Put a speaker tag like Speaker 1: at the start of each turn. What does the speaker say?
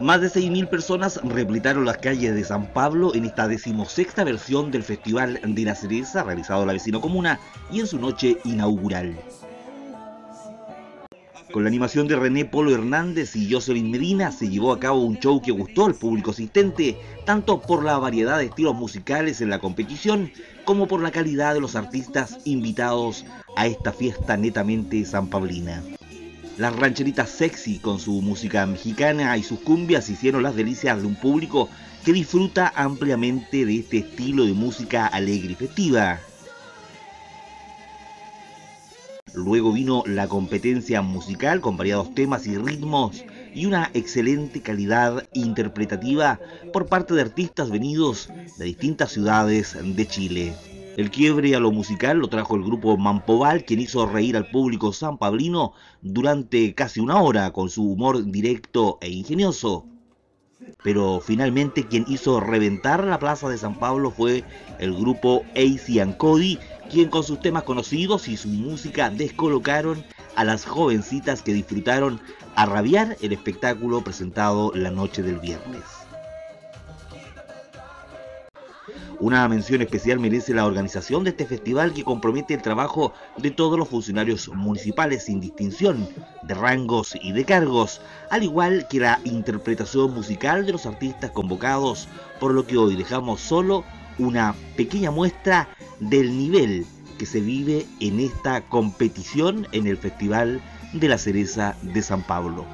Speaker 1: Más de 6.000 personas repletaron las calles de San Pablo en esta decimosexta versión del Festival de la Cereza realizado en la vecina comuna y en su noche inaugural. Con la animación de René Polo Hernández y Jocelyn Medina se llevó a cabo un show que gustó al público asistente, tanto por la variedad de estilos musicales en la competición como por la calidad de los artistas invitados a esta fiesta netamente sanpablina. Las rancheritas sexy con su música mexicana y sus cumbias hicieron las delicias de un público que disfruta ampliamente de este estilo de música alegre y festiva. Luego vino la competencia musical con variados temas y ritmos y una excelente calidad interpretativa por parte de artistas venidos de distintas ciudades de Chile. El quiebre a lo musical lo trajo el grupo Mampoval, quien hizo reír al público sanpablino durante casi una hora con su humor directo e ingenioso. Pero finalmente quien hizo reventar la plaza de San Pablo fue el grupo AC Cody, quien con sus temas conocidos y su música descolocaron a las jovencitas que disfrutaron a rabiar el espectáculo presentado la noche del viernes. Una mención especial merece la organización de este festival que compromete el trabajo de todos los funcionarios municipales sin distinción de rangos y de cargos, al igual que la interpretación musical de los artistas convocados, por lo que hoy dejamos solo una pequeña muestra del nivel que se vive en esta competición en el Festival de la Cereza de San Pablo.